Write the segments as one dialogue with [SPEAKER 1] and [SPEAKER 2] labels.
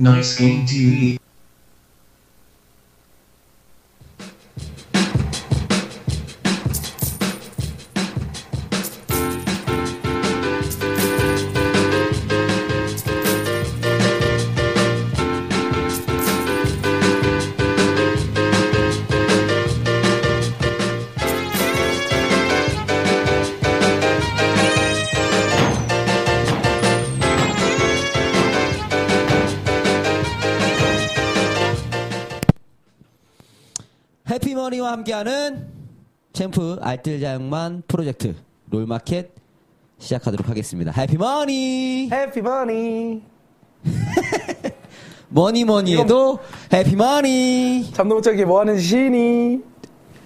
[SPEAKER 1] Nice Game TV.
[SPEAKER 2] 알뜰자영만 프로젝트 롤마켓 시작하도록 하겠습니다. 해피머니!
[SPEAKER 3] 해피머니
[SPEAKER 2] 머니머니 해도 해피머니!
[SPEAKER 3] 잠도 못 자게 뭐하는 시니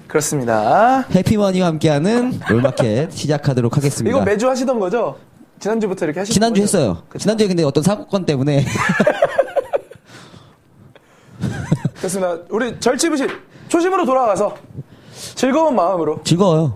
[SPEAKER 3] 그렇습니다
[SPEAKER 2] 해피머니와 함께하는 롤마켓 시작하도록 하겠습니다.
[SPEAKER 3] 이거 매주 하시던 거죠? 지난주부터 이렇게 하시던
[SPEAKER 2] 지난주
[SPEAKER 3] 거죠?
[SPEAKER 2] 했어요.
[SPEAKER 3] 그쵸?
[SPEAKER 2] 지난주에 근데 어떤 사고건 때문에
[SPEAKER 3] 그렇습니다 우리 절치부실 초심으로 돌아가서 즐거운 마음으로
[SPEAKER 2] 즐거워요.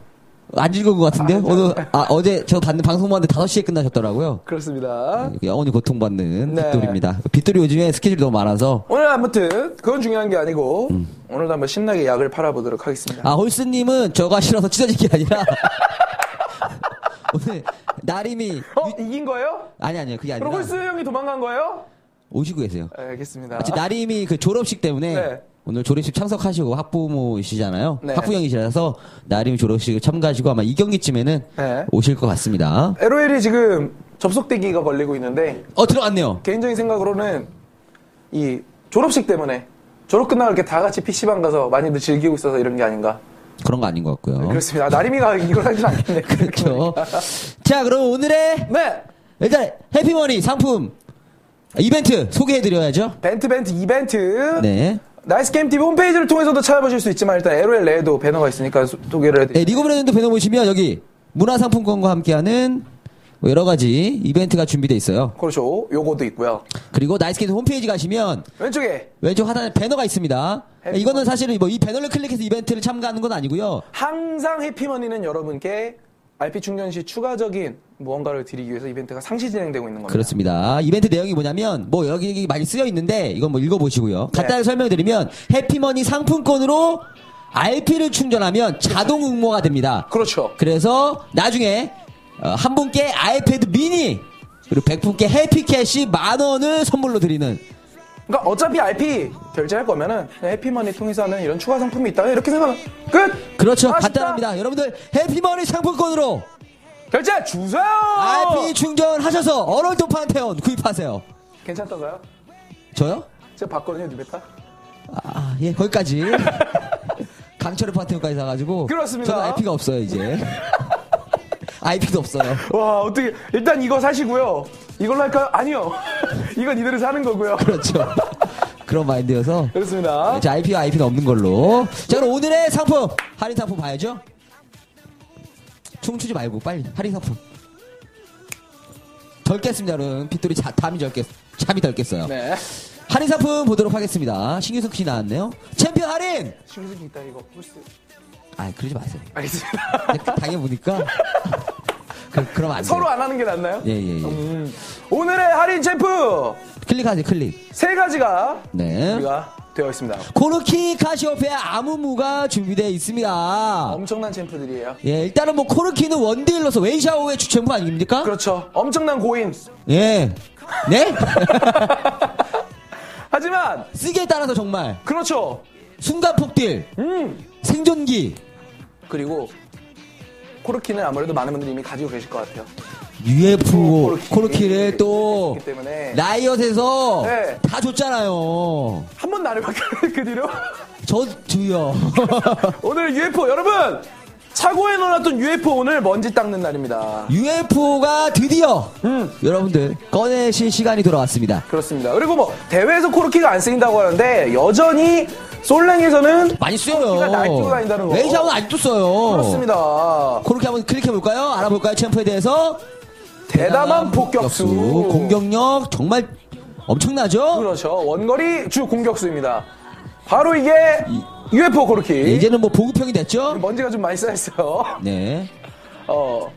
[SPEAKER 2] 안 즐거운 것 같은데요?
[SPEAKER 3] 아,
[SPEAKER 2] 오늘, 아, 어제 저 받는 방송 봤는데 5시에 끝나셨더라고요.
[SPEAKER 3] 그렇습니다
[SPEAKER 2] 영원히 고통받는
[SPEAKER 3] 네.
[SPEAKER 2] 빗돌입니다. 빗돌이 요즘에 스케줄이 너무 많아서
[SPEAKER 3] 오늘 아무튼 그건 중요한 게 아니고 오늘도 한번 신나게 약을 팔아보도록 하겠습니다
[SPEAKER 2] 아, 홀스님은 저가 싫어서 찢어진 게 아니라 오늘 나림이
[SPEAKER 3] 어? 이긴 거예요?
[SPEAKER 2] 아니 아니요 그게 아니라
[SPEAKER 3] 홀스 형이 도망간 거예요?
[SPEAKER 2] 오시고 계세요.
[SPEAKER 3] 알겠습니다
[SPEAKER 2] 지금 나림이 그 졸업식 때문에
[SPEAKER 3] 네.
[SPEAKER 2] 오늘 졸업식 참석하시고 학부모이시잖아요.
[SPEAKER 3] 네.
[SPEAKER 2] 학부형이시라서 나림이 졸업식을 참가하시고 아마 이 경기쯤에는
[SPEAKER 3] 네.
[SPEAKER 2] 오실 것 같습니다.
[SPEAKER 3] LOL이 지금 접속 대기가 걸리고 있는데
[SPEAKER 2] 어 들어왔네요.
[SPEAKER 3] 개인적인 생각으로는 이 졸업식 때문에 졸업 끝나고 이렇게 다 같이 PC방 가서 많이들 즐기고 있어서 이런 게 아닌가.
[SPEAKER 2] 그런 거 아닌 것 같고요.
[SPEAKER 3] 그렇습니다. 아, 나림이가 이걸 하진 않겠네.
[SPEAKER 2] 그렇죠. 자 그럼 오늘의
[SPEAKER 3] 네.
[SPEAKER 2] 일단 해피머니 상품 이벤트 소개해드려야죠.
[SPEAKER 3] 벤트 벤트 이벤트.
[SPEAKER 2] 네.
[SPEAKER 3] 나이스 게임 TV 홈페이지를 통해서도 찾아보실 수 있지만 일단 LOL 내에도 배너가 있으니까 소- 소개를
[SPEAKER 2] 네,
[SPEAKER 3] 해드릴게요.
[SPEAKER 2] 리그 오브 레전드 배너 보시면 여기 문화상품권과 함께하는 뭐 여러 가지 이벤트가 준비되어 있어요.
[SPEAKER 3] 그렇죠. 요거도 있고요.
[SPEAKER 2] 그리고 나이스게임 홈페이지 가시면
[SPEAKER 3] 왼쪽에
[SPEAKER 2] 왼쪽 하단에 배너가 있습니다.
[SPEAKER 3] 해피머니.
[SPEAKER 2] 이거는 사실은 뭐 이 배너를 클릭해서 이벤트를 참가하는 건 아니고요.
[SPEAKER 3] 항상 해피머니는 여러분께 RP 충전 시 추가적인 무언가를 드리기 위해서 이벤트가 상시 진행되고 있는 겁니다.
[SPEAKER 2] 그렇습니다. 이벤트 내용이 뭐냐면 뭐 여기 여기 많이 쓰여 있는데 이건 뭐 읽어보시고요.
[SPEAKER 3] 네.
[SPEAKER 2] 간단하게 설명드리면 해피머니 상품권으로 RP를 충전하면 자동 응모가 됩니다.
[SPEAKER 3] 그렇죠.
[SPEAKER 2] 그래서 나중에 어, 한 분께 아이패드 미니 그리고 100분께 해피캐시 만 원을 선물로 드리는
[SPEAKER 3] 그러니까 어차피 RP 결제할 거면은 그냥 해피머니 통해서 하는 이런 추가 상품이 있다. 이렇게 생각하면 끝!
[SPEAKER 2] 그렇죠.
[SPEAKER 3] 아쉽다.
[SPEAKER 2] 간단합니다. 여러분들 해피머니 상품권으로
[SPEAKER 3] 결제 주세요!
[SPEAKER 2] RP 충전하셔서 어널트 판테온 구입하세요.
[SPEAKER 3] 괜찮던가요?
[SPEAKER 2] 저요?
[SPEAKER 3] 제가 봤거든요, 뉴베타.
[SPEAKER 2] 아, 예, 거기까지. 강철의 판테온까지 사가지고.
[SPEAKER 3] 그렇습니다.
[SPEAKER 2] 저는 IP가 없어요, 이제. IP도 없어요.
[SPEAKER 3] 와, 어떻게, 일단 이거 사시고요. 이걸로 할까요? 아니요. 이건 이대로 사는 거고요.
[SPEAKER 2] 그렇죠. 그런 마인드여서.
[SPEAKER 3] 그렇습니다.
[SPEAKER 2] 자, IP와 IP는 없는 걸로. 자, 그럼 오늘의 상품, 할인 상품 봐야죠? 춤추지 말고, 빨리. 할인 상품. 덜 깼습니다, 여러분. 빗돌이 자, 담이 덜 깼, 잠이 덜 깼어요.
[SPEAKER 3] 네.
[SPEAKER 2] 할인 상품 보도록 하겠습니다. 신규석 씨 나왔네요. 챔피언 할인!
[SPEAKER 3] 신규석이 있다, 이거.
[SPEAKER 2] 아, 그러지 마세요.
[SPEAKER 3] 알겠습니다.
[SPEAKER 2] 근데 당해보니까. 그, 그러면 안 돼요.
[SPEAKER 3] 서로 안 하는 게 낫나요?
[SPEAKER 2] 예, 예, 예.
[SPEAKER 3] 음, 오늘의 할인 챔프!
[SPEAKER 2] 클릭하세요, 클릭.
[SPEAKER 3] 세 가지가
[SPEAKER 2] 네.
[SPEAKER 3] 우리가 되어 있습니다.
[SPEAKER 2] 코르키 카시오페아 아무무가 준비되어 있습니다.
[SPEAKER 3] 엄청난 챔프들이에요.
[SPEAKER 2] 예, 일단은 뭐 코르키는 원딜러로서 웨이샤오의 주챔프 아닙니까?
[SPEAKER 3] 그렇죠. 엄청난 고인.
[SPEAKER 2] 예. 네?
[SPEAKER 3] 하지만,
[SPEAKER 2] 쓰기에 따라서 정말
[SPEAKER 3] 그렇죠.
[SPEAKER 2] 순간 폭딜,
[SPEAKER 3] 음.
[SPEAKER 2] 생존기,
[SPEAKER 3] 그리고 코르키는 아무래도 많은 분들이 이미 가지고 계실 것 같아요.
[SPEAKER 2] UFO
[SPEAKER 3] 코르키.
[SPEAKER 2] 코르키를 또
[SPEAKER 3] 그렇기 때문에
[SPEAKER 2] 라이엇에서
[SPEAKER 3] 네.
[SPEAKER 2] 다 줬잖아요.
[SPEAKER 3] 한 번도 안 해봤어요. 그 뒤로
[SPEAKER 2] 저 주요.
[SPEAKER 3] 오늘 UFO 여러분 차고에 넣어놨던 UFO 오늘 먼지 닦는 날입니다.
[SPEAKER 2] UFO가 드디어
[SPEAKER 3] 음.
[SPEAKER 2] 여러분들 꺼내실 시간이 돌아왔습니다.
[SPEAKER 3] 그렇습니다. 그리고 뭐 대회에서 코르키가 안 쓰인다고 하는데 여전히 솔랭에서는
[SPEAKER 2] 많이 쓰여요.
[SPEAKER 3] 날뛰고 다닌다는 거.
[SPEAKER 2] 웨이샤오는 아직도 써요.
[SPEAKER 3] 그렇습니다.
[SPEAKER 2] 코르키 한번 클릭해 볼까요? 알아볼까요? 챔프에 대해서
[SPEAKER 3] 대담한 폭격수.
[SPEAKER 2] 공격력 정말 엄청나죠?
[SPEAKER 3] 그렇죠. 원거리 주 공격수입니다. 바로 이게 UFO 코르키.
[SPEAKER 2] 네, 이제는 뭐 보급형이 됐죠?
[SPEAKER 3] 먼지가 좀 많이 쌓였어요.
[SPEAKER 2] 네.
[SPEAKER 3] 어.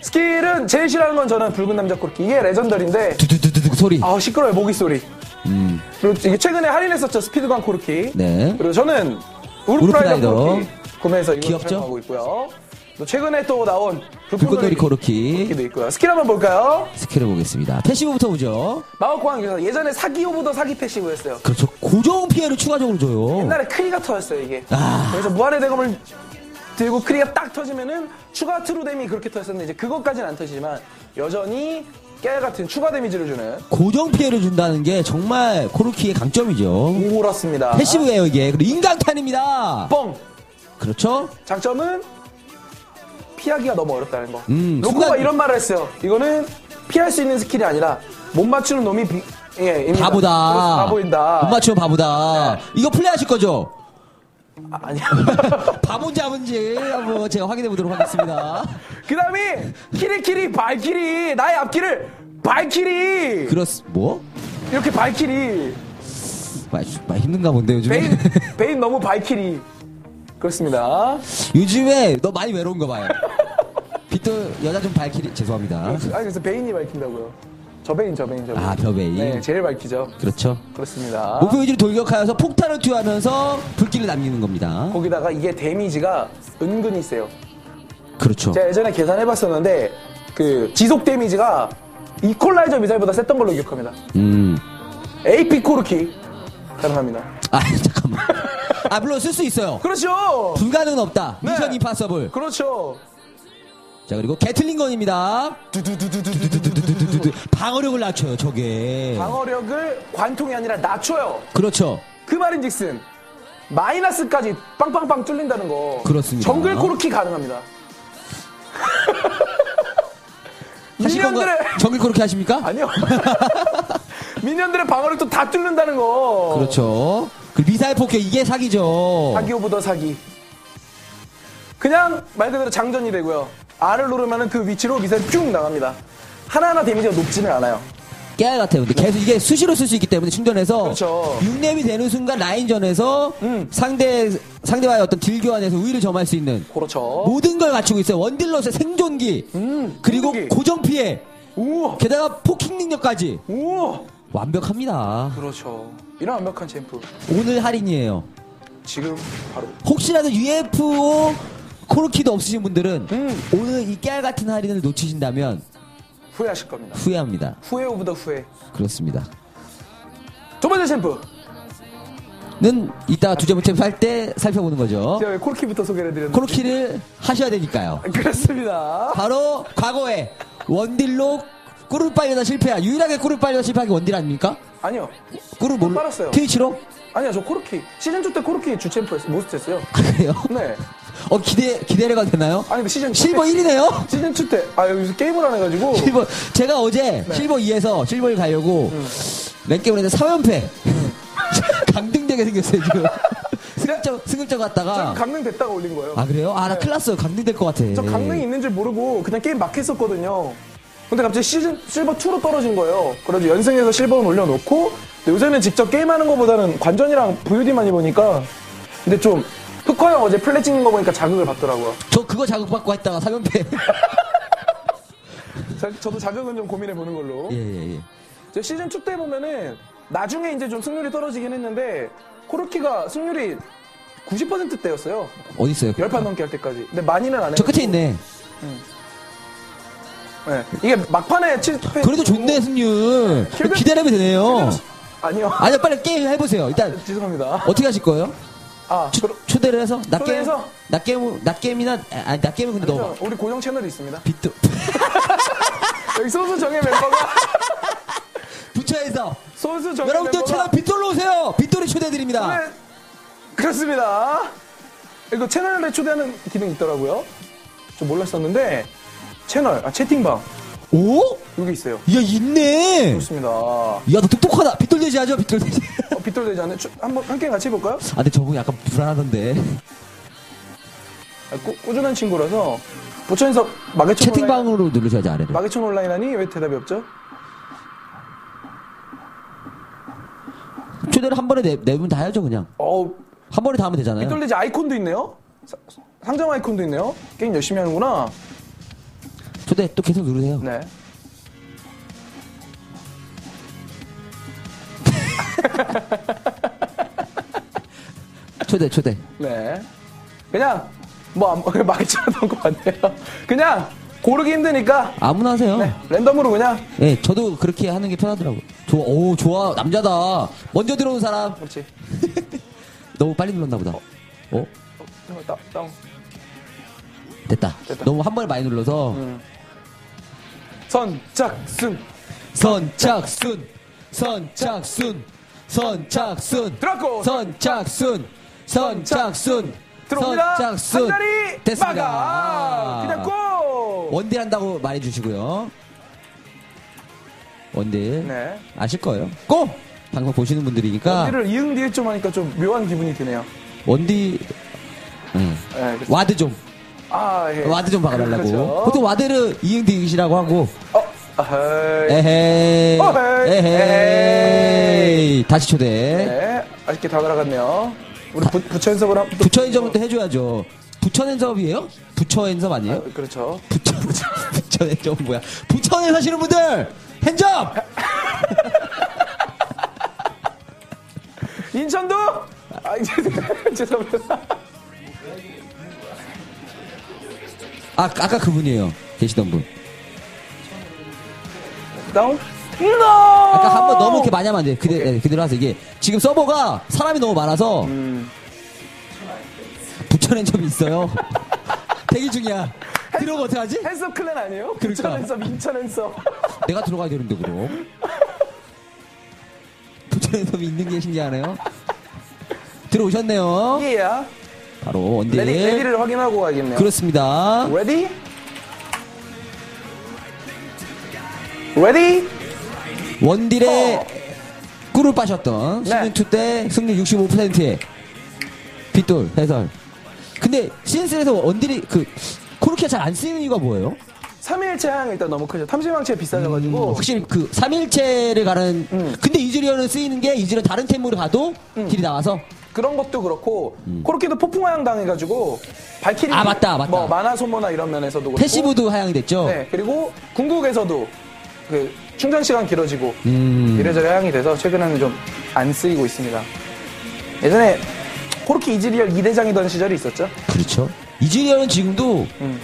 [SPEAKER 3] skin은 제일 싫어하는 건 저는 붉은 남작 코르키. 이게 legendary인데
[SPEAKER 2] 두두두두두 소리.
[SPEAKER 3] 아 시끄러워요 모기 소리.
[SPEAKER 2] 음,
[SPEAKER 3] 그리고 이게 최근에 할인했었죠 스피드건 코르키.
[SPEAKER 2] 네.
[SPEAKER 3] 그리고 저는
[SPEAKER 2] 우르프라이더.
[SPEAKER 3] 코르키 구매해서 이거
[SPEAKER 2] 귀엽죠?
[SPEAKER 3] 사용하고 있고요. 또 최근에 또 나온
[SPEAKER 2] 불꽃놀이 코르키
[SPEAKER 3] 도 있고요. 스킬 한번 볼까요?
[SPEAKER 2] skill을 보겠습니다. passive부터 보죠.
[SPEAKER 3] 유사 예전에 사기 of the 사기 passive였어요.
[SPEAKER 2] 그렇죠. 고정 피해를 추가적으로 줘요.
[SPEAKER 3] 옛날에 크리가 터졌어요 이게.
[SPEAKER 2] 아.
[SPEAKER 3] 그래서 무한의 대검을 들고 크리가 딱 터지면은 추가 트루뎀이 그렇게 터졌었는데 이제 그것까지는 안 터지지만 여전히 깨알 같은 추가 damage를 주는
[SPEAKER 2] 고정 피해를 준다는 게 정말 코르키의 강점이죠.
[SPEAKER 3] 그렇습니다.
[SPEAKER 2] passive예요 이게. 그리고 인광탄입니다.
[SPEAKER 3] 뻥.
[SPEAKER 2] 그렇죠.
[SPEAKER 3] 장점은 피하기가 너무 어렵다는 거.
[SPEAKER 2] 음,
[SPEAKER 3] 로코가
[SPEAKER 2] 순간-
[SPEAKER 3] 이런 말을 했어요. 이거는 피할 수 있는 skill이 아니라 못 맞추는 놈이 비, 예, 입니다.
[SPEAKER 2] 바보다.
[SPEAKER 3] 그래서 바보인다.
[SPEAKER 2] 못 맞추면 바보다. 이거 플레이하실 거죠?
[SPEAKER 3] 아, 아니야.
[SPEAKER 2] 바본지 아닌지 한번 제가 확인해 보도록 하겠습니다.
[SPEAKER 3] 그 다음에 키리키리 발키리 나의 앞길을 발키리
[SPEAKER 2] 그렇 뭐?
[SPEAKER 3] 이렇게 발키리
[SPEAKER 2] 많이, 많이 힘든가 본데 요즘에.
[SPEAKER 3] 베인 베인 너무 발키리 그렇습니다.
[SPEAKER 2] 요즘에 너 많이 외로운가 봐요. 빗돌 여자 좀 밝히리 죄송합니다.
[SPEAKER 3] 아니 그래서 베인이 밝힌다고요. 저 베인 저 베인 저 베인.
[SPEAKER 2] 아, 저 베인.
[SPEAKER 3] 네 제일 밝히죠.
[SPEAKER 2] 그렇죠.
[SPEAKER 3] 그렇습니다.
[SPEAKER 2] 목표 위치로 돌격하여서 폭탄을 투하하면서 불길을 남기는 겁니다.
[SPEAKER 3] 거기다가 이게 damage가 은근히 세요.
[SPEAKER 2] 그렇죠.
[SPEAKER 3] 제가 예전에 계산해봤었는데 그 지속 damage가 이퀄라이저 미사일보다 셌던 걸로 기억합니다.
[SPEAKER 2] 음.
[SPEAKER 3] AP 코르키 가능합니다.
[SPEAKER 2] 아 잠깐만. 아 물론 쓸 수 있어요.
[SPEAKER 3] 그렇죠.
[SPEAKER 2] 불가능은 없다.
[SPEAKER 3] 네.
[SPEAKER 2] Mission Impossible.
[SPEAKER 3] 그렇죠.
[SPEAKER 2] 자 그리고 Gatling gun입니다. 두두두두두두두두두두. 방어력을 낮춰요 저게.
[SPEAKER 3] 방어력을 관통이 아니라 낮춰요.
[SPEAKER 2] 그렇죠.
[SPEAKER 3] 그 말인즉슨 마이너스까지 빵빵빵 뚫린다는 거.
[SPEAKER 2] 그렇습니다.
[SPEAKER 3] 정글 코르키 가능합니다. minion들의
[SPEAKER 2] 정글 그렇게 하십니까?
[SPEAKER 3] 아니요. minion들의 방어력도 다 뚫는다는 거.
[SPEAKER 2] 그렇죠. 그 미사일 폭격 이게 사기죠.
[SPEAKER 3] 사기 of the 사기. 그냥 말 그대로 장전이 되고요. R을 누르면 그 위치로 미사일 쭉 나갑니다. 하나하나 damage가 높지는 않아요.
[SPEAKER 2] 깨알 같아요. 근데 계속 이게 수시로 쓸 수 있기 때문에 충전해서
[SPEAKER 3] 그렇죠.
[SPEAKER 2] 6렙이 되는 순간 라인전에서
[SPEAKER 3] 음.
[SPEAKER 2] 상대 상대와의 어떤 deal 교환에서 우위를 점할 수 있는
[SPEAKER 3] 그렇죠.
[SPEAKER 2] 모든 걸 갖추고 있어요. 원딜러의 생존기
[SPEAKER 3] 음,
[SPEAKER 2] 그리고
[SPEAKER 3] 생존기.
[SPEAKER 2] 고정 피해
[SPEAKER 3] 우와.
[SPEAKER 2] 게다가 poking 능력까지
[SPEAKER 3] 우와.
[SPEAKER 2] 완벽합니다.
[SPEAKER 3] 그렇죠. 이런 완벽한 champ.
[SPEAKER 2] 오늘 할인이에요.
[SPEAKER 3] 지금 바로.
[SPEAKER 2] 혹시라도 UFO 코르키도 없으신 분들은
[SPEAKER 3] 음.
[SPEAKER 2] 오늘 이 깨알 같은 할인을 놓치신다면
[SPEAKER 3] 후회하실 겁니다.
[SPEAKER 2] 후회합니다.
[SPEAKER 3] 후회 of the 후회.
[SPEAKER 2] 그렇습니다.
[SPEAKER 3] 두 번째 champ.
[SPEAKER 2] 는 이따가 두제 문템 할때 살펴보는 거죠.
[SPEAKER 3] 제가 왜 코르키부터 소개를 해드렸는데.
[SPEAKER 2] 코르키를 하셔야 되니까요.
[SPEAKER 3] 그렇습니다.
[SPEAKER 2] 바로 과거에 원딜로 꿀을 빨려다 실패한 유일하게 꿀을 빨려다 실패한 게 원딜 아닙니까?
[SPEAKER 3] 아니요.
[SPEAKER 2] 꿀을 뭘
[SPEAKER 3] 빨았어요.
[SPEAKER 2] 트위치로?
[SPEAKER 3] 아니요, 저 코르키. 시즌2 때 코르키 주 champ였어요. most였어요.
[SPEAKER 2] 아, 그래요?
[SPEAKER 3] 네.
[SPEAKER 2] 어 기대 기대가 되나요?
[SPEAKER 3] 아니, 시즌
[SPEAKER 2] 실버 1이네요.
[SPEAKER 3] 시즌 2 때. 아, 여기서 게임을 안 해가지고.
[SPEAKER 2] 실버 제가 어제
[SPEAKER 3] 네.
[SPEAKER 2] 실버 2에서 실버 1 가려고
[SPEAKER 3] 음.
[SPEAKER 2] 랭게임을 했는데 3연패 강등되게 생겼어요 지금 승급적 승급적
[SPEAKER 3] 저
[SPEAKER 2] 갔다가
[SPEAKER 3] 강릉 됐다가 올린 거예요.
[SPEAKER 2] 아 그래요? 아나
[SPEAKER 3] 네.
[SPEAKER 2] 큰일 났어요 강등될 것 같아
[SPEAKER 3] 저 강릉이 있는 줄 모르고 그냥 게임 막 했었거든요. 근데 갑자기 시즌 실버 2로 떨어진 거예요. 그래서 연승해서 실버는 올려놓고 요새는 직접 게임하는 것보다는 관전이랑 VOD만 해보니까 근데 좀 흑화 형 어제 플레 찍는 거 보니까 자극을 받더라고요.
[SPEAKER 2] 저 그거 자극받고 했다가 3연패
[SPEAKER 3] 자- 저도 자극은 좀 고민해 보는 걸로.
[SPEAKER 2] 예 예예 예,
[SPEAKER 3] 저 시즌 2 때 보면은 나중에 이제 좀 승률이 떨어지긴 했는데 코르키가 승률이 90%대였어요.
[SPEAKER 2] 어디 있어요?
[SPEAKER 3] 10판 넘게 할 때까지. 근데 많이는 안 해요.
[SPEAKER 2] 저 끝에 있네
[SPEAKER 3] 네. 이게 막판에 7패
[SPEAKER 2] 그래도 좋네 승률
[SPEAKER 3] 킬드-
[SPEAKER 2] 기대하면 되네요
[SPEAKER 3] 아니요.
[SPEAKER 2] 아니요 빨리 게임 해보세요 일단
[SPEAKER 3] 죄송합니다.
[SPEAKER 2] 어떻게 하실 거예요?
[SPEAKER 3] 아,
[SPEAKER 2] 초,
[SPEAKER 3] 그럼
[SPEAKER 2] 초대를 해서 낮게임
[SPEAKER 3] 초대해서?
[SPEAKER 2] 낮게임 낮게임이나 아니 낮게임은 근데 너무
[SPEAKER 3] 아니죠. 우리 고정 채널이 있습니다.
[SPEAKER 2] 비트
[SPEAKER 3] 여기 소수 정예 멤버가
[SPEAKER 2] 부처에서
[SPEAKER 3] 소수 정예
[SPEAKER 2] 여러분들
[SPEAKER 3] 멤버가
[SPEAKER 2] 채널 빗돌로 오세요 빗돌이 초대해드립니다
[SPEAKER 3] 네, 그렇습니다. 이거 채널에 초대하는 기능이 있더라고요. 좀 몰랐었는데 채널 아 채팅방
[SPEAKER 2] 오?
[SPEAKER 3] 여기 있어요.
[SPEAKER 2] 야 있네
[SPEAKER 3] 좋습니다. 어,
[SPEAKER 2] 야너 똑똑하다 빗돌 돼지 하죠 빗돌 돼지
[SPEAKER 3] 빗돌 되지 않네. 주- 한번 한 게임 같이 해볼까요?
[SPEAKER 2] 아 근데 저분 약간 불안하던데
[SPEAKER 3] 아, 꾸, 꾸준한 친구라서 부천에서 마계천 온라인
[SPEAKER 2] 채팅방으로 누르셔야지 아래를
[SPEAKER 3] 마계천 온라인 하니 왜 대답이 없죠?
[SPEAKER 2] 초대를 한 번에 네, 네분 다 해야죠 그냥
[SPEAKER 3] 어우
[SPEAKER 2] 한 번에 다 하면 되잖아요
[SPEAKER 3] 빗돌 되지 아이콘도 있네요. 사- 상점 아이콘도 있네요. 게임 열심히 하는구나.
[SPEAKER 2] 초대 또 계속 누르세요
[SPEAKER 3] 네.
[SPEAKER 2] 초대, 초대.
[SPEAKER 3] 네. 그냥 뭐 안- 말처럼 것 같네요. 그냥 고르기 힘드니까
[SPEAKER 2] 아무나 하세요.
[SPEAKER 3] 네, 랜덤으로 그냥
[SPEAKER 2] 예, 저도 그렇게 하는 게 편하더라고요. 좋아, 오, 좋아, 남자다. 먼저 들어온 사람.
[SPEAKER 3] 그렇지.
[SPEAKER 2] 너무 빨리 눌렀나 보다. 어?
[SPEAKER 3] 어, 다운.
[SPEAKER 2] 됐다.
[SPEAKER 3] 됐다.
[SPEAKER 2] 너무 한 번에 많이 눌러서.
[SPEAKER 3] 음. 선착순
[SPEAKER 2] 선착순, 선착순, 선착순.
[SPEAKER 3] 들어갔고.
[SPEAKER 2] 선착순, 선착순.
[SPEAKER 3] 들어옵니다.
[SPEAKER 2] 선착순.
[SPEAKER 3] 한 자리
[SPEAKER 2] 됐습니다.
[SPEAKER 3] 막아. 그냥 go.
[SPEAKER 2] 원딜 한다고 말해주시고요. 원딜.
[SPEAKER 3] 네.
[SPEAKER 2] 아실 거예요. go! 방송 보시는 분들이니까.
[SPEAKER 3] 원디를 이응 뒤에 좀 하니까 좀 묘한 기분이 드네요.
[SPEAKER 2] 원딜. 응.
[SPEAKER 3] 네.
[SPEAKER 2] ward 좀.
[SPEAKER 3] 아, 예.
[SPEAKER 2] ward 좀 박아달라고.
[SPEAKER 3] 그렇죠.
[SPEAKER 2] 보통 ward를 이응디이시라고 하고.
[SPEAKER 3] 어, 아헤이.
[SPEAKER 2] 에헤이.
[SPEAKER 3] 어헤이.
[SPEAKER 2] 에헤이. 다시 초대.
[SPEAKER 3] 네, 아쉽게 다 날아갔네요. 우리 부, 부처 연습을 한, 또-
[SPEAKER 2] 부처 엔섭도 해줘야죠. 부처 엔섭이에요? 부처 엔섭 아니에요?
[SPEAKER 3] 아, 그렇죠.
[SPEAKER 2] 부처, 부처 엔섭 뭐야? 부처에 사시는 분들! 핸접!
[SPEAKER 3] 인천도? 아, 죄송합니다.
[SPEAKER 2] 아, 아까 그분이에요. 계시던 분.
[SPEAKER 3] 다운? No!
[SPEAKER 2] 아까 한 번 너무 이렇게 많이 하면 안 돼. 그대, 네, 그대로 하세요. 이게 지금 서버가 사람이 너무 많아서
[SPEAKER 3] 음,
[SPEAKER 2] 부처 엔섭이 있어요. 대기 중이야. 들어오면 어떡하지?
[SPEAKER 3] 헬스 clan 아니에요?
[SPEAKER 2] 그러니까.
[SPEAKER 3] 부천 헬스, 인천 헬스.
[SPEAKER 2] 내가 들어가야 되는데 그럼 부처에서 있는 게 신기하네요 들어오셨네요
[SPEAKER 3] 예.
[SPEAKER 2] 바로 원딜
[SPEAKER 3] ready, ready를 확인하고 가야겠네요.
[SPEAKER 2] 그렇습니다
[SPEAKER 3] ready? ready?
[SPEAKER 2] 원딜에
[SPEAKER 3] 어.
[SPEAKER 2] 꿀을 빠셨던
[SPEAKER 3] 네.
[SPEAKER 2] 시즌2 때 승률 65%의 빗돌 해설 근데 시즌3에서 원딜이 그 코르키가 잘 안 쓰이는 이유가 뭐예요?
[SPEAKER 3] 3일체 하향 일단 너무 크죠. 탐식망치가 비싸져가지고.
[SPEAKER 2] 확실히 그 3일체를 가는
[SPEAKER 3] 음.
[SPEAKER 2] 근데 이즈리얼은 쓰이는 게 이즈리얼 다른 템으로 가도 deal이 나와서
[SPEAKER 3] 그런 것도 그렇고 코르키도 폭풍하향 당해가지고 발키리
[SPEAKER 2] 음. 아, 맞다, 맞다.
[SPEAKER 3] 뭐 mana 소모나 이런 면에서도 그렇고
[SPEAKER 2] passive도 하향이 됐죠
[SPEAKER 3] 네 그리고 궁극에서도 그 충전 시간 길어지고
[SPEAKER 2] 음.
[SPEAKER 3] 이래저래 하향이 돼서 최근에는 좀 안 쓰이고 있습니다. 예전에 코르키 이즈리얼 2대장이던 시절이 있었죠.
[SPEAKER 2] 그렇죠. 이즈리얼은 지금도
[SPEAKER 3] 음.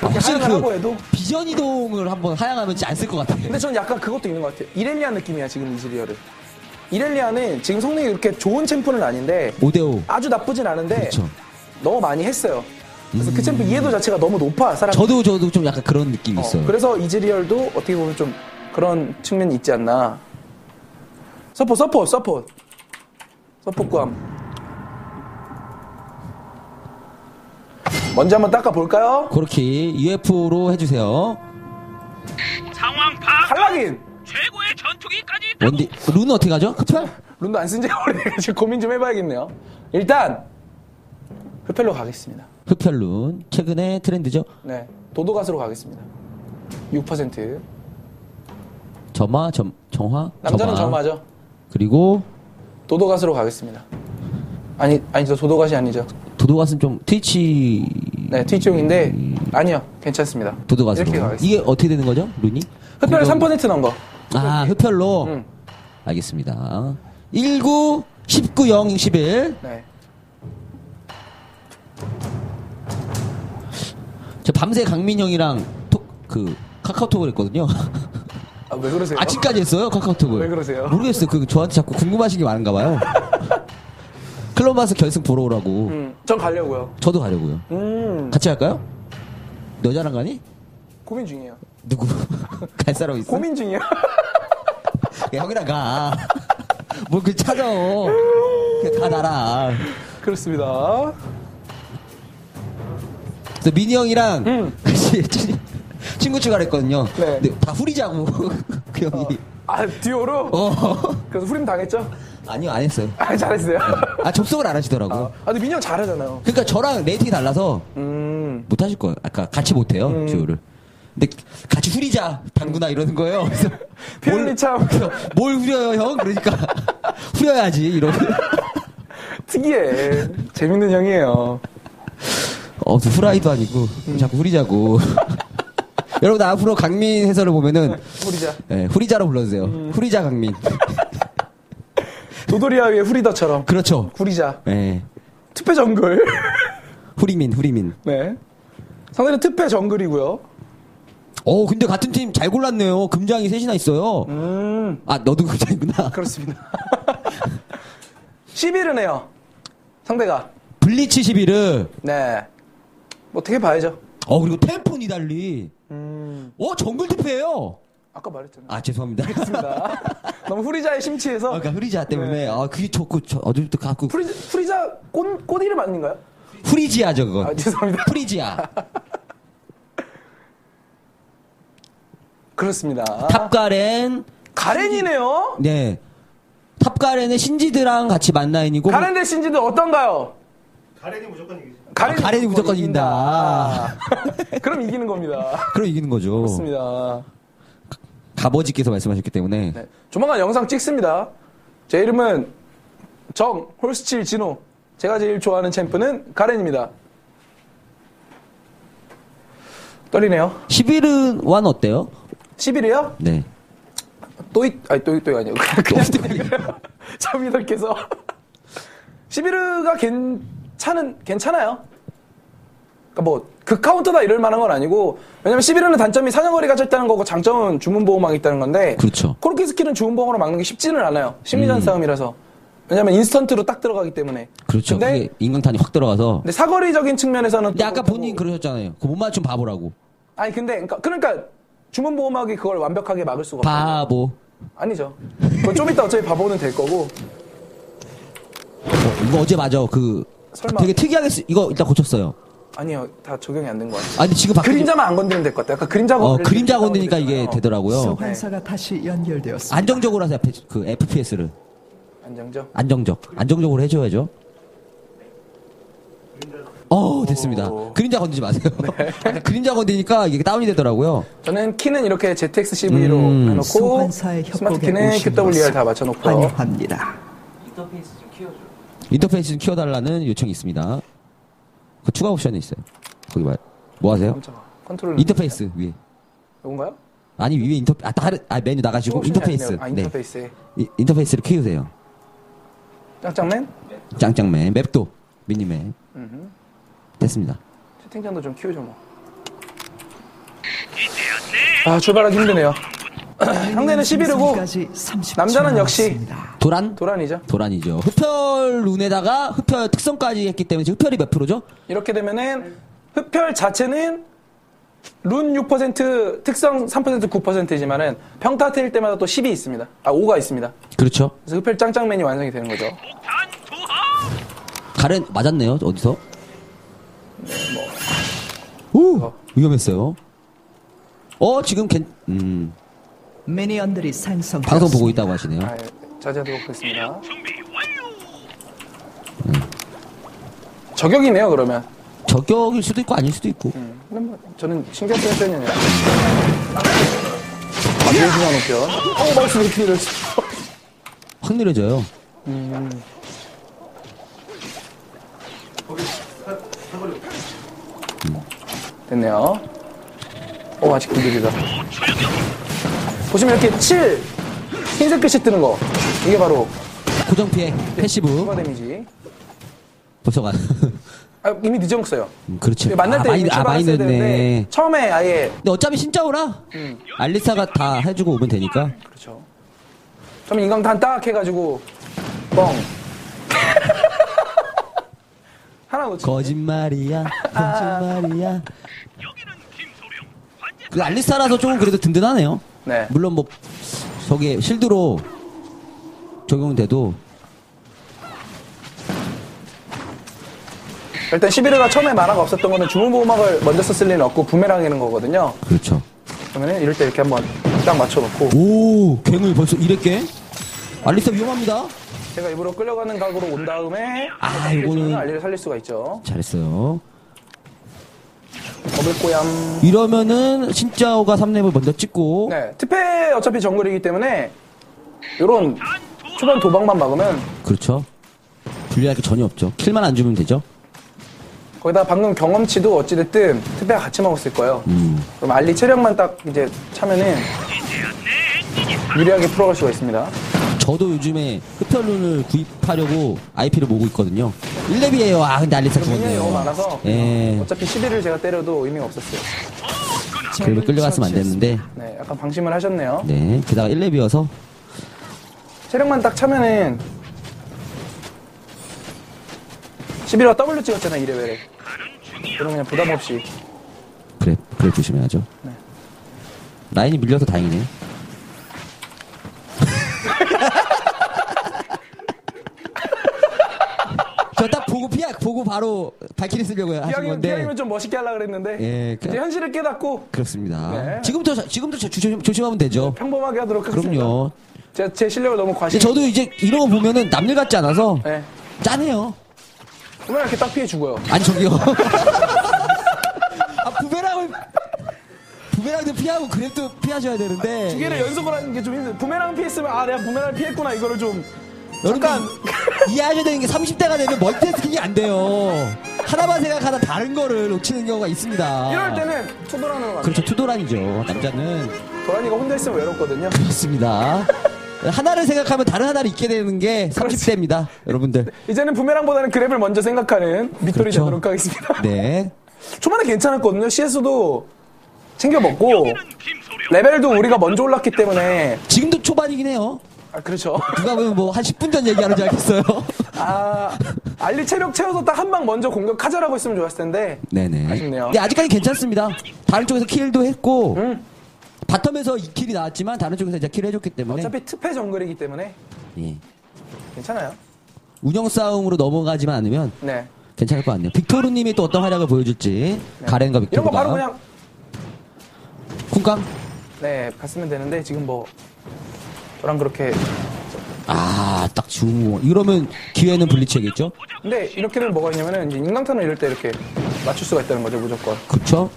[SPEAKER 2] 아,
[SPEAKER 3] 그렇게 하향을
[SPEAKER 2] 그
[SPEAKER 3] 하고 해도
[SPEAKER 2] 비전 이동을 한번 하향하면 안 쓸 것 같아요.
[SPEAKER 3] 근데 저는 약간 그것도 있는 것 같아요. 이렐리아 느낌이야 지금 이즈리얼은. 이렐리아는 지금 성능이 그렇게 좋은 champ는 아닌데
[SPEAKER 2] 5대5.
[SPEAKER 3] 아주 나쁘진 않은데
[SPEAKER 2] 그렇죠.
[SPEAKER 3] 너무 많이 했어요. 그래서 그 champ 이해도 자체가 너무 높아 사람.
[SPEAKER 2] 저도 저도 좀 약간 그런 느낌이
[SPEAKER 3] 어,
[SPEAKER 2] 있어요.
[SPEAKER 3] 그래서 이즈리얼도 어떻게 보면 좀 그런 측면이 있지 않나. 서포 서포 서포 서포구함. 먼저 한번 닦아 볼까요?
[SPEAKER 2] 그렇게 UFO로 해주세요.
[SPEAKER 1] 상황 파악
[SPEAKER 3] 탈락인
[SPEAKER 1] 최고의 전투기까지 있다고
[SPEAKER 2] 원디 룬은 어떻게 가죠? 흡혈?
[SPEAKER 3] 룬도 안 쓴 지가 오래돼가지고 고민 좀 해봐야겠네요. 일단 흡혈로 가겠습니다.
[SPEAKER 2] 흡혈 룬 최근에 트렌드죠.
[SPEAKER 3] 네 도도가스로 가겠습니다. 6%
[SPEAKER 2] 점화, 점, 정화,
[SPEAKER 3] 남자는
[SPEAKER 2] 점화.
[SPEAKER 3] 점화죠.
[SPEAKER 2] 그리고
[SPEAKER 3] 도도가스로 가겠습니다. 아니 아니죠 도도가시 아니죠.
[SPEAKER 2] 도도가스는 좀 트위치
[SPEAKER 3] 네 트위치용인데 아니요 괜찮습니다. 이렇게 가겠습니다.
[SPEAKER 2] 이게 어떻게 되는 거죠? 룬이?
[SPEAKER 3] 흡혈
[SPEAKER 2] 공격-
[SPEAKER 3] 3% 넘버.
[SPEAKER 2] 아 흡혈로.
[SPEAKER 3] 음.
[SPEAKER 2] 알겠습니다. 19, 19, 0, 11.
[SPEAKER 3] 네.
[SPEAKER 2] 저 밤새 강민 형이랑 톡, 그 카카오톡을 했거든요.
[SPEAKER 3] 아, 왜 그러세요?
[SPEAKER 2] 아직까지 했어요 카카오톡을.
[SPEAKER 3] 왜 그러세요?
[SPEAKER 2] 모르겠어요. 그 저한테 자꾸 궁금하신 게 많은가 봐요. 클럽 와서 결승 보러 오라고.
[SPEAKER 3] 음, 전 가려고요.
[SPEAKER 2] 저도 가려고요.
[SPEAKER 3] 음,
[SPEAKER 2] 같이 갈까요? 여자랑 가니?
[SPEAKER 3] 고민 중이에요.
[SPEAKER 2] 누구? 갈 사람 있어?
[SPEAKER 3] 고민 중이에요.
[SPEAKER 2] 야, 형이랑 가. 뭘그 찾아. 가 나랑.
[SPEAKER 3] 그렇습니다.
[SPEAKER 2] 그래서 민희 형이랑
[SPEAKER 3] 음.
[SPEAKER 2] 같이 친- 친구 추가를 했거든요.
[SPEAKER 3] 네.
[SPEAKER 2] 근데 다 후리자고 그 형이.
[SPEAKER 3] 아, 듀오로?
[SPEAKER 2] 어.
[SPEAKER 3] 그래서 후림 당했죠?
[SPEAKER 2] 아니요 안 했어요.
[SPEAKER 3] 아, 잘했어요.
[SPEAKER 2] 아 접속을 안 하시더라고.
[SPEAKER 3] 아,
[SPEAKER 2] 요
[SPEAKER 3] 근데 민영 잘하잖아요.
[SPEAKER 2] 그러니까 저랑 레이팅이 달라서
[SPEAKER 3] 음,
[SPEAKER 2] 못 하실 거예요. 아까 같이 못 해요
[SPEAKER 3] 음.
[SPEAKER 2] 듀오를. 근데 같이 후리자 당구나 이러는 거예요. 그래서
[SPEAKER 3] 표현이
[SPEAKER 2] 참뭘 후려요 형? 그러니까 후려야지 이러고.
[SPEAKER 3] 특이해. 재밌는 형이에요.
[SPEAKER 2] 어, 저 후라이도 아니고 자꾸 후리자고. 여러분 앞으로 강민 해설을 보면은
[SPEAKER 3] 후리자.
[SPEAKER 2] 예, 후리자로 불러주세요. 후리자 강민.
[SPEAKER 3] 도도리아의 후리더처럼.
[SPEAKER 2] 그렇죠.
[SPEAKER 3] 후리자.
[SPEAKER 2] 예.
[SPEAKER 3] 특패 정글.
[SPEAKER 2] 후리민, 후리민.
[SPEAKER 3] 네. 상대는 특패 정글이고요.
[SPEAKER 2] 어, 근데 같은 팀 잘 골랐네요. 금장이 셋이나 있어요.
[SPEAKER 3] 음,
[SPEAKER 2] 아, 너도 금장이구나.
[SPEAKER 3] 그렇습니다. 11은 해요. 상대가.
[SPEAKER 2] 블리치 11을.
[SPEAKER 3] 네. 뭐 어떻게 봐야죠.
[SPEAKER 2] 어, 그리고 템포 니달리.
[SPEAKER 3] 음,
[SPEAKER 2] 어, 정글 투패예요
[SPEAKER 3] 아까 말했잖아요.
[SPEAKER 2] 아, 죄송합니다.
[SPEAKER 3] 그렇습니다. 너무 후리자에 심취해서.
[SPEAKER 2] 아, 그러니까 흐리자 때문에.
[SPEAKER 3] 네.
[SPEAKER 2] 아, 그게 좋고, 저, 어제부터 갖고.
[SPEAKER 3] 후리자, 후리자 꽃, 꽃 이름 아닌가요?
[SPEAKER 2] 후리지아죠, 그거.
[SPEAKER 3] 아, 죄송합니다.
[SPEAKER 2] 프리지아.
[SPEAKER 3] 그렇습니다.
[SPEAKER 2] 탑가렌.
[SPEAKER 3] 가렌이네요?
[SPEAKER 2] 네. 탑가렌의 신지드랑 같이 만나인이고.
[SPEAKER 3] 가렌 대 신지도 어떤가요?
[SPEAKER 4] 가렌이 무조건 이기죠.
[SPEAKER 3] 가렌이,
[SPEAKER 2] 아, 가렌이 무조건
[SPEAKER 3] 이긴다. 그럼 이기는 겁니다.
[SPEAKER 2] 그럼 이기는 거죠.
[SPEAKER 3] 그렇습니다.
[SPEAKER 2] 가버지께서 말씀하셨기 때문에.
[SPEAKER 3] 네. 조만간 영상 찍습니다. 제 이름은 정, 홀스칠, 진호. 제가 제일 좋아하는 챔프는 가렌입니다. 떨리네요.
[SPEAKER 2] 11은 완 어때요?
[SPEAKER 3] 10일이요?
[SPEAKER 2] 네.
[SPEAKER 3] 또이, 아니, 또이, 또이 아니요. 그냥, 그냥, 참이들께서. 11가 괜찮은, 괜찮아요. 그니까 뭐, 극카운터다 이럴 만한 건 아니고, 왜냐면 11은 단점이 사정거리가 짧다는 거고, 장점은 주문보호막이 있다는 건데,
[SPEAKER 2] 그렇죠.
[SPEAKER 3] 코르키 스킬은 주문보호막으로 막는 게 쉽지는 않아요. 심리전
[SPEAKER 2] 음.
[SPEAKER 3] 싸움이라서. 왜냐면 인스턴트로 딱 들어가기 때문에.
[SPEAKER 2] 그렇죠.
[SPEAKER 3] 근데,
[SPEAKER 2] 인강탄이 확 들어가서.
[SPEAKER 3] 근데 사거리적인 측면에서는.
[SPEAKER 2] 근데
[SPEAKER 3] 또
[SPEAKER 2] 아까
[SPEAKER 3] 그렇다고.
[SPEAKER 2] 본인 그러셨잖아요. 그 못 맞춘 바보라고.
[SPEAKER 3] 아니, 근데, 그러니까, 그러니까 주문보호막이 그걸 완벽하게 막을 수가 없어요.
[SPEAKER 2] 바보.
[SPEAKER 3] 아니죠. 그거 좀 이따 어차피 바보는 될 거고.
[SPEAKER 2] 어, 이거 어제 맞아. 그
[SPEAKER 3] 설마.
[SPEAKER 2] 되게 특이하게 쓰, 이거 일단 고쳤어요.
[SPEAKER 3] 아니요, 다 적용이 안된거 같아요.
[SPEAKER 2] 아 근데 지금 바뀌
[SPEAKER 3] 그림자만 안 건드리면 될 것 같아요. 약간 그림자
[SPEAKER 2] 어,
[SPEAKER 3] 건드리면
[SPEAKER 2] 그림자 건드니까 이게. 되더라고요.
[SPEAKER 5] 소환사가 다시 연결되었습니다.
[SPEAKER 2] 안정적으로 하세요. 그 FPS를.
[SPEAKER 3] 안정적.
[SPEAKER 2] 안정적. 안정적으로 해줘야죠. 어 됐습니다. 그림자 건드지 마세요.
[SPEAKER 3] 네.
[SPEAKER 2] 아까 그림자 건드니까 이게 다운이 되더라고요.
[SPEAKER 3] 저는 키는 이렇게 ZXCV로
[SPEAKER 2] 음.
[SPEAKER 3] 해놓고
[SPEAKER 5] 소환사의
[SPEAKER 3] 스마트
[SPEAKER 5] 협곡에
[SPEAKER 3] 키는
[SPEAKER 5] 오신
[SPEAKER 3] QWR
[SPEAKER 5] 것을
[SPEAKER 3] 다 맞춰놓고요.
[SPEAKER 5] 환영합니다.
[SPEAKER 2] 인터페이스 좀 키워달라는 요청이 있습니다. 그 추가 옵션이 있어요. 거기 말. 뭐 하세요?
[SPEAKER 3] 컨트롤
[SPEAKER 2] 인터페이스 위에.
[SPEAKER 3] 이건가요?
[SPEAKER 2] 아니 위에 인터 아 다른 아 메뉴 나가시고 인터페이스.
[SPEAKER 3] 아, 네. 인터페이스.
[SPEAKER 2] 이- 인터페이스를 키우세요.
[SPEAKER 3] 짱짱맨?
[SPEAKER 2] 짱짱맨 map도 minimap
[SPEAKER 3] 음흠.
[SPEAKER 2] 됐습니다.
[SPEAKER 3] 채팅창도 좀 키우죠 뭐. 아 출발하기 힘드네요. 상대는 11이고 남자는 역시
[SPEAKER 2] 도란
[SPEAKER 3] 도란이죠.
[SPEAKER 2] 도란이죠. 흡혈 룬에다가 흡혈 특성까지 했기 때문에 지금 흡혈이 몇 프로죠?
[SPEAKER 3] 이렇게 되면은 흡혈 자체는 룬 6% 특성 3% 9%지만은 평타 트일 때마다 또 10이 있습니다. 아 5가 있습니다.
[SPEAKER 2] 그렇죠.
[SPEAKER 3] 그래서 흡혈 짱짱맨이 완성이 되는 거죠.
[SPEAKER 2] 가렌 맞았네요. 어디서? 오
[SPEAKER 3] 뭐.
[SPEAKER 2] 위험했어요. 어 지금 괜 음,
[SPEAKER 5] 미니언들이 생성.
[SPEAKER 2] 방송 보고 있다고 하시네요.
[SPEAKER 3] 아, 자제하도록 하겠습니다.
[SPEAKER 1] 완료.
[SPEAKER 3] 저격이네요 그러면.
[SPEAKER 2] 저격일 수도 있고 아닐 수도 있고.
[SPEAKER 3] 음, 근데 뭐 저는 신경 쓰는 편이 아니라. 아, 밀수만 높여. 어, 말씀 이렇게 이랬어.
[SPEAKER 2] 확 느려져요.
[SPEAKER 3] 됐네요. 오, 아직 굴들이다. 보시면 이렇게 7, 흰색 글씨 뜨는 거. 이게 바로
[SPEAKER 2] 고정 피해 passive
[SPEAKER 3] 추가 데미지.
[SPEAKER 2] 벌써 가.
[SPEAKER 3] 아, 이미 늦었어요.
[SPEAKER 2] 음, 그렇죠.
[SPEAKER 3] 만날 때
[SPEAKER 2] 아,
[SPEAKER 3] 이미
[SPEAKER 2] 많이 아 많이
[SPEAKER 3] 출발했어야
[SPEAKER 2] 늦네.
[SPEAKER 3] 되는데 처음에 아예
[SPEAKER 2] 근데 어차피 신짜오라
[SPEAKER 3] 음.
[SPEAKER 2] 알리사가 다 해주고 오면 되니까.
[SPEAKER 3] 그렇죠. 처음에 인강탄 딱 해가지고 뻥. 하나 놓치.
[SPEAKER 2] 거짓말이야, 거짓말이야.
[SPEAKER 1] 여기는 김소령. 관제
[SPEAKER 2] 그 알리사라서 조금 그래도 든든하네요.
[SPEAKER 3] 네.
[SPEAKER 2] 물론 뭐 저게 실드로 적용돼도
[SPEAKER 3] 일단 11회가 처음에 만화가 없었던 거는 주문 보호막을 먼저 썼을 리는 없고 부메랑이는 거거든요.
[SPEAKER 2] 그렇죠.
[SPEAKER 3] 그러면 이럴 때 이렇게 한번 딱 맞춰놓고
[SPEAKER 2] 오, 갱을 벌써 이랬게? 알리사 위험합니다.
[SPEAKER 3] 제가 일부러 끌려가는 각으로 온 다음에
[SPEAKER 2] 아, 이거는-
[SPEAKER 3] 알리를 살릴 수가 있죠.
[SPEAKER 2] 잘했어요.
[SPEAKER 3] 버블꼬얌.
[SPEAKER 2] 이러면은 신짜오가 3렙을 먼저 찍고
[SPEAKER 3] 네, 특패 어차피 정글이기 때문에 요런 초반 도박만 막으면
[SPEAKER 2] 그렇죠. 불리할 게 전혀 없죠. 킬만 안 주면 되죠.
[SPEAKER 3] 거기다 방금 경험치도 어찌됐든 특패가 같이 먹었을 거예요.
[SPEAKER 2] 음.
[SPEAKER 3] 그럼 알리 체력만 딱 이제 차면은 유리하게 풀어갈 수가 있습니다.
[SPEAKER 2] 저도 요즘에 흡혈룬을 구입하려고 IP를 모으고 있거든요. 1렙이에요. 아, 근데 알리사
[SPEAKER 3] 분량이
[SPEAKER 2] 죽었네요.
[SPEAKER 3] 너무 많아서
[SPEAKER 2] 예.
[SPEAKER 3] 어차피 11을 제가 때려도 의미가 없었어요.
[SPEAKER 2] 그리고 끌려갔으면 안 됐는데.
[SPEAKER 3] 네, 약간 방심을 하셨네요.
[SPEAKER 2] 네. 게다가 1렙이어서.
[SPEAKER 3] 체력만 딱 차면은 11화 W 찍었잖아 2레벨에. 그럼 그냥 부담 없이
[SPEAKER 2] 그래, 그래 조심해야죠.
[SPEAKER 3] 네.
[SPEAKER 2] 라인이 밀려서 다행이네요. 저 딱 보고 피하, 보고 바로 발키리 쓰려고 하신 건데.
[SPEAKER 3] 피하기면 좀 멋있게 하려고 그랬는데
[SPEAKER 2] 예,
[SPEAKER 3] 이제
[SPEAKER 2] 그냥-
[SPEAKER 3] 현실을 깨닫고
[SPEAKER 2] 그렇습니다.
[SPEAKER 3] 네.
[SPEAKER 2] 지금부터, 자- 지금부터 저- 조심, 조심하면 되죠.
[SPEAKER 3] 평범하게 하도록 하겠습니다.
[SPEAKER 2] 그럼요.
[SPEAKER 3] 제가 제 실력을 너무 과시.
[SPEAKER 2] 저도 이제 이런 거 보면은 남일 같지 않아서
[SPEAKER 3] 네.
[SPEAKER 2] 짠해요.
[SPEAKER 3] 그러면 이렇게 딱 피해 죽어요.
[SPEAKER 2] 아니 저기요. 아 부메랑을 부메랑도 피하고 그랩도 피하셔야 되는데.
[SPEAKER 3] 두 개를 연속으로 하는 게 좀 힘들. 부메랑 피했으면 아 내가 부메랑 피했구나 이거를 좀 잠깐
[SPEAKER 2] 이해하셔야 되는 게 30대가 되면 멀티태스킹이 안 돼요. 하나만 생각하다 다른 거를 놓치는 경우가 있습니다.
[SPEAKER 3] 이럴 때는 투도라는 거
[SPEAKER 2] 그렇죠 투도란이죠. 남자는
[SPEAKER 3] 도란이가 혼자 있으면 외롭거든요.
[SPEAKER 2] 그렇습니다. 하나를 생각하면 다른 하나를 잊게 되는 게 30대입니다. 여러분들.
[SPEAKER 3] 이제는 부메랑보다는 grab을 먼저 생각하는 밑돌이
[SPEAKER 2] 그렇죠.
[SPEAKER 3] 되도록 하겠습니다.
[SPEAKER 2] 네.
[SPEAKER 3] 초반에 괜찮았거든요. CS도 챙겨 먹고. 레벨도 우리가 먼저 올랐기 때문에
[SPEAKER 2] 지금도 초반이긴 해요.
[SPEAKER 3] 아 그렇죠.
[SPEAKER 2] 누가 보면 뭐 한 10분 전 얘기하는 줄 알겠어요.
[SPEAKER 3] 아 알리 체력 채워서 딱 한 방 먼저 공격하자라고 했으면 좋았을 텐데
[SPEAKER 2] 네네.
[SPEAKER 3] 아쉽네요.
[SPEAKER 2] 근데 아직까지 괜찮습니다. 다른 쪽에서 kill도 했고,
[SPEAKER 3] 음.
[SPEAKER 2] bottom에서 2kill이 나왔지만 다른 쪽에서 이제 kill을 해줬기 때문에,
[SPEAKER 3] 어차피 특패 정글이기 때문에
[SPEAKER 2] 예.
[SPEAKER 3] 괜찮아요.
[SPEAKER 2] 운영 싸움으로 넘어가지만 않으면
[SPEAKER 3] 네.
[SPEAKER 2] 괜찮을 것 같네요. 빅토르님이 또 어떤 활약을 보여줄지, 가렌과
[SPEAKER 3] 네. 이런 거
[SPEAKER 2] 빅토르가.
[SPEAKER 3] 바로 그냥
[SPEAKER 2] 쿵깡?
[SPEAKER 3] 네 갔으면 되는데 지금 뭐 저랑 그렇게
[SPEAKER 2] 아, 딱 주무. 이러면 기회는 블리치겠죠?
[SPEAKER 3] 근데 이렇게는 뭐가 있냐면은 이제 인강탄을 이럴 때 이렇게 맞출 수가 있다는 거죠 무조건.
[SPEAKER 2] 그쵸?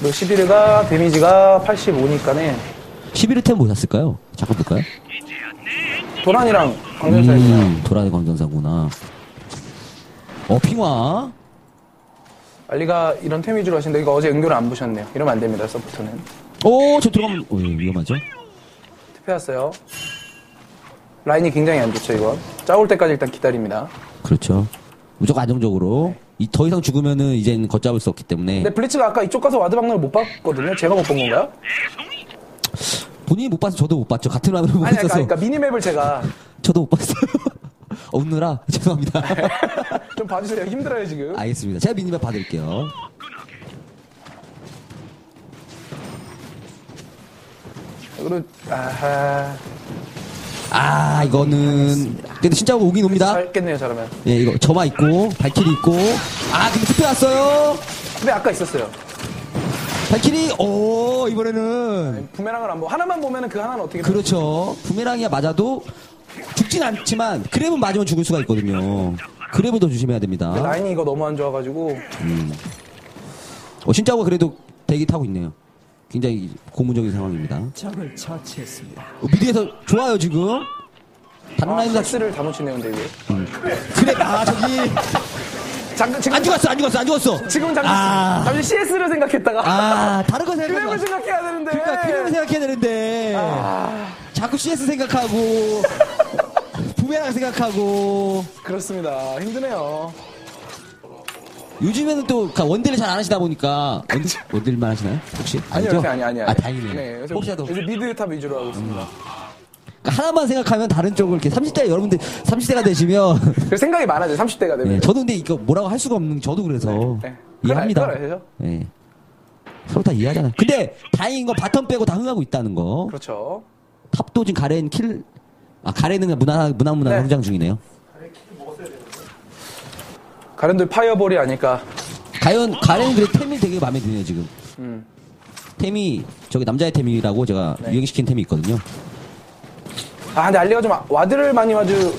[SPEAKER 3] 그리고 11가 데미지가 85니까는
[SPEAKER 2] 11템 뭐 샀을까요? 잠깐 볼까요?
[SPEAKER 3] 도란이랑 광전사입니다.
[SPEAKER 2] 음, 도라의 광전사구나. 어, 핑화.
[SPEAKER 3] 알리가 이런 템 위주로 하시는데 이거 어제 은교를 안 보셨네요. 이러면 안 됩니다. 서포트는.
[SPEAKER 2] 오, 저 들어가면, 어, 예, 위험하죠?
[SPEAKER 3] 투표했어요. 라인이 굉장히 안 좋죠 이건. 짜올 때까지 일단 기다립니다.
[SPEAKER 2] 그렇죠. 무조건 안정적으로. 이, 더 이상 죽으면은 이제는 걷잡을 수 없기 때문에.
[SPEAKER 3] 근데 블리츠가 아까 이쪽 가서 ward 박람을 못 봤거든요. 제가 못 본 건가요?
[SPEAKER 2] 본인이 못 봐서 저도 못 봤죠. 같은 라면을 못
[SPEAKER 3] 아니, 아니,
[SPEAKER 2] 봤어서.
[SPEAKER 3] 그러니까 minimap을 제가
[SPEAKER 2] 저도 못 봤어요. 없느라 죄송합니다.
[SPEAKER 3] 좀 봐주세요. 힘들어요 지금.
[SPEAKER 2] 알겠습니다. 제가 minimap 받을게요.
[SPEAKER 3] 그리고 아하
[SPEAKER 2] 아 이거는 근데 진짜 오긴 옵니다.
[SPEAKER 3] 살겠네요 저러면.
[SPEAKER 2] 예 이거 점화 있고 발키리 있고 아 근데 투표 왔어요.
[SPEAKER 3] 근데 아까 있었어요.
[SPEAKER 2] 발키리 오 이번에는
[SPEAKER 3] 부메랑을 안 보고 하나만 보면은 그 하나는 어떻게
[SPEAKER 2] 그렇죠. 부메랑이야 맞아도 죽진 않지만 그랩은 맞으면 죽을 수가 있거든요. 그랩은 더 조심해야 됩니다.
[SPEAKER 3] 라인이 이거 너무 안 좋아가지고
[SPEAKER 2] 어 신짜오가 그래도 대기 타고 있네요. 굉장히 고무적인 상황입니다.
[SPEAKER 5] 적을 처치했습니다.
[SPEAKER 2] 어, mid에서 좋아요 지금. 다른
[SPEAKER 3] 아,
[SPEAKER 2] 라인보다
[SPEAKER 3] CS를 다 놓치네요 근데 이게.
[SPEAKER 2] 그래 아 저기
[SPEAKER 3] 잠깐 지금
[SPEAKER 2] 안 죽었어 안 죽었어 안 죽었어.
[SPEAKER 3] 지금 잠시
[SPEAKER 2] 아.
[SPEAKER 3] 잠시 CS를 생각했다가
[SPEAKER 2] 아 다른 거 생각하지 마.
[SPEAKER 3] 생각해야 되는데.
[SPEAKER 2] 그러니까 grab을 생각해야 되는데
[SPEAKER 3] 아,
[SPEAKER 2] 자꾸 CS 생각하고 부메랑 생각하고
[SPEAKER 3] 그렇습니다. 힘드네요.
[SPEAKER 2] 요즘에는 또 원딜을 잘 안 하시다 보니까 원, 원딜만 하시나요 혹시?
[SPEAKER 3] 아니요? 요새 아니 아니.
[SPEAKER 2] 아 다행이네요.
[SPEAKER 3] 네, 요새,
[SPEAKER 2] 혹시라도
[SPEAKER 3] 요새 mid top 위주로 하고 있습니다.
[SPEAKER 2] 그러니까 하나만 생각하면 다른 쪽을 이렇게 30대 여러분들 30대가 되시면
[SPEAKER 3] 그래서 생각이 많아져. 30대가 되면.
[SPEAKER 2] 네, 저도 근데 이거 뭐라고 할 수가 없는 저도 그래서
[SPEAKER 3] 네.
[SPEAKER 2] 이해합니다.
[SPEAKER 3] 알- 그걸 알죠?
[SPEAKER 2] 네. 서로 다 이해하잖아요. 근데 다행인 건 bottom 빼고 다 흥하고 있다는 거.
[SPEAKER 3] 그렇죠.
[SPEAKER 2] top도 지금 가렌 kill, 아 가렌은 무난 무난 무난
[SPEAKER 3] 네.
[SPEAKER 2] 성장 중이네요.
[SPEAKER 3] 가렌들 파이어볼이 아닐까.
[SPEAKER 2] 가연 가렌 그래 템이 되게 마음에 드네요 지금.
[SPEAKER 3] 음.
[SPEAKER 2] 템이 저기 남자의 템이라고 제가
[SPEAKER 3] 네.
[SPEAKER 2] 유행시킨 템이 있거든요.
[SPEAKER 3] 아 근데 알리가 좀 와드를 많이 와주.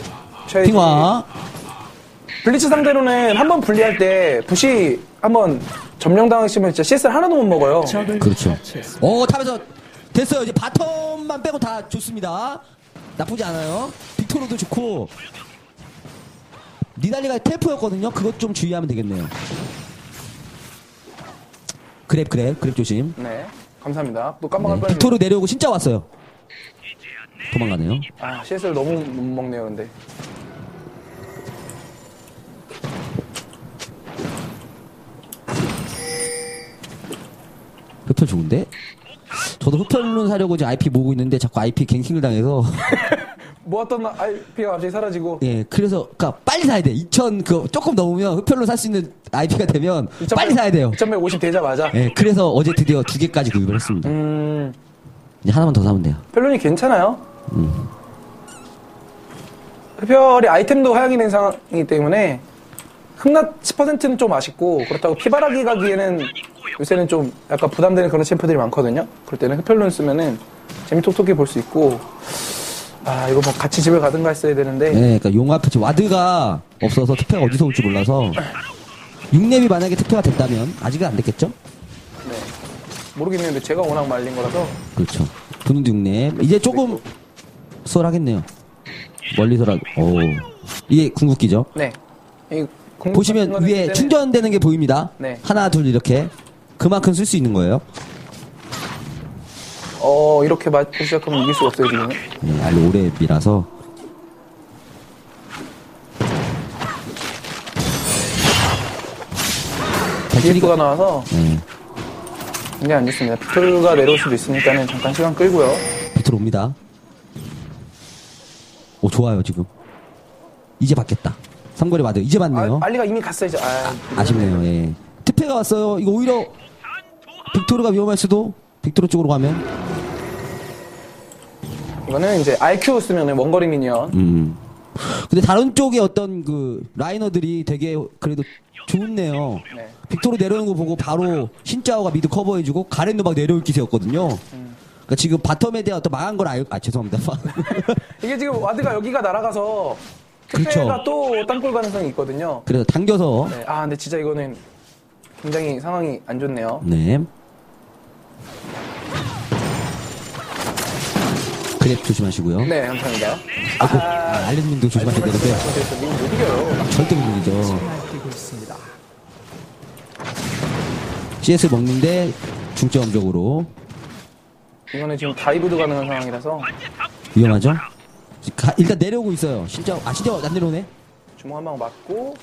[SPEAKER 3] 쳐야지.
[SPEAKER 2] 핑화.
[SPEAKER 3] 블리츠 상대로는 한 번 분리할 때 부시 한번 점령당하시면 진짜 CS를 하나도 못 먹어요.
[SPEAKER 2] 그렇죠. 오 탑에서 됐어요. 이제 바텀만 빼고 다 좋습니다. 나쁘지 않아요. 빅토르도 좋고. 니달리가 텔프였거든요. 그것 좀 주의하면 되겠네요. 그랩 그랩 그랩 조심.
[SPEAKER 3] 네. 감사합니다. 또 깜빡할
[SPEAKER 2] 네,
[SPEAKER 3] 뻔했네요.
[SPEAKER 2] 빅토르 내려오고 진짜 왔어요. 도망가네요.
[SPEAKER 3] 아, CS를 너무 못 먹네요, 근데.
[SPEAKER 2] 흡혈 좋은데? 저도 흡혈룬 사려고 이제 IP 모으고 있는데 자꾸 IP 갱킹을 당해서
[SPEAKER 3] 모았던 IP가 갑자기 사라지고.
[SPEAKER 2] 예 그래서 그니까 빨리 사야 돼. 2000그 조금 넘으면 흡혈룬 살수 있는 IP가 되면 빨리 사야 돼요.
[SPEAKER 3] 2150 되자마자.
[SPEAKER 2] 예 그래서 어제 드디어 두 개까지 구입을 했습니다.
[SPEAKER 3] 음,
[SPEAKER 2] 이제 하나만 더 사면 돼요.
[SPEAKER 3] 흡혈론이 괜찮아요. 흡혈이 아이템도 하향이 된 상황이기 때문에 흠납 10%는 좀 아쉽고 그렇다고 피바라기 가기에는 요새는 좀 약간 부담되는 그런 챔프들이 많거든요. 그럴 때는 흡혈론 쓰면은 재미톡톡히 볼 수 있고 아 이거 뭐 같이 집에 가든가 했어야 되는데
[SPEAKER 2] 예, 그러니까 용 앞에 지금 와드가 없어서 특패가 어디서 올지 몰라서 6렙이 만약에 특패가 됐다면 아직은 안 됐겠죠?
[SPEAKER 3] 네. 모르겠는데 제가 워낙 말린 거라서
[SPEAKER 2] 그렇죠. 분홍도 6렙. 이제 조금 수월하겠네요. 멀리서라도. 오. 이게 궁극기죠.
[SPEAKER 3] 네. 이 공격
[SPEAKER 2] 보시면
[SPEAKER 3] 거는
[SPEAKER 2] 위에
[SPEAKER 3] 이제는
[SPEAKER 2] 충전되는 게 보입니다.
[SPEAKER 3] 네.
[SPEAKER 2] 하나, 둘 이렇게. 그만큼 쓸 수 있는 거예요.
[SPEAKER 3] 어 이렇게 맞고 시작하면 이길 수가 없어요 지금은.
[SPEAKER 2] 네, 알로 오랩이라서.
[SPEAKER 3] 디프가 나와서
[SPEAKER 2] 네,
[SPEAKER 3] 굉장히 안 좋습니다. 빅토르가 내려올 수도 있으니까는 잠깐 시간 끌고요.
[SPEAKER 2] 비트로 옵니다. 오, 좋아요, 지금. 이제 받겠다. 삼거리 맞아요. 이제
[SPEAKER 3] 아,
[SPEAKER 2] 받네요.
[SPEAKER 3] 알리가 이미 갔어야죠. 아,
[SPEAKER 2] 아쉽네요, 예. 트페가 왔어요. 이거 오히려 빅토르가 위험할 수도. 빅토르 쪽으로 가면.
[SPEAKER 3] 이거는 이제 RQ 쓰면 원거리 minion.
[SPEAKER 2] 음. 근데 다른 쪽에 어떤 그 laner들이 되게 그래도 좋네요.
[SPEAKER 3] 네.
[SPEAKER 2] 빅토르 내려오는 거 보고 바로 신짜오가 mid 커버해주고 가렌도 막 내려올 기세였거든요. 그러니까 지금 bottom에 대한 어떤 망한 걸 알, 아, 죄송합니다.
[SPEAKER 3] 이게 지금 ward가 여기가 날아가서
[SPEAKER 2] 그렇죠.
[SPEAKER 3] 또 땅굴 가능성이 있거든요.
[SPEAKER 2] 그래서 당겨서,
[SPEAKER 3] 네. 아, 근데 진짜 이거는 굉장히 상황이 안 좋네요.
[SPEAKER 2] 네. 그랩 조심하시고요.
[SPEAKER 3] 네, 감사합니다.
[SPEAKER 2] 아이고, 아, 알렌님도 조심하셔야 되는데,
[SPEAKER 3] 말씀드렸죠. 이거 못 이겨요.
[SPEAKER 2] 절대 못 이기죠. CS 먹는데 중점적으로
[SPEAKER 3] 이거는 지금 다이브도 가능한 상황이라서
[SPEAKER 2] 위험하죠? 가- 일단 내려오고 있어요. 진짜, 아, 진짜 안 내려오네?
[SPEAKER 3] 주먹 한 방 맞고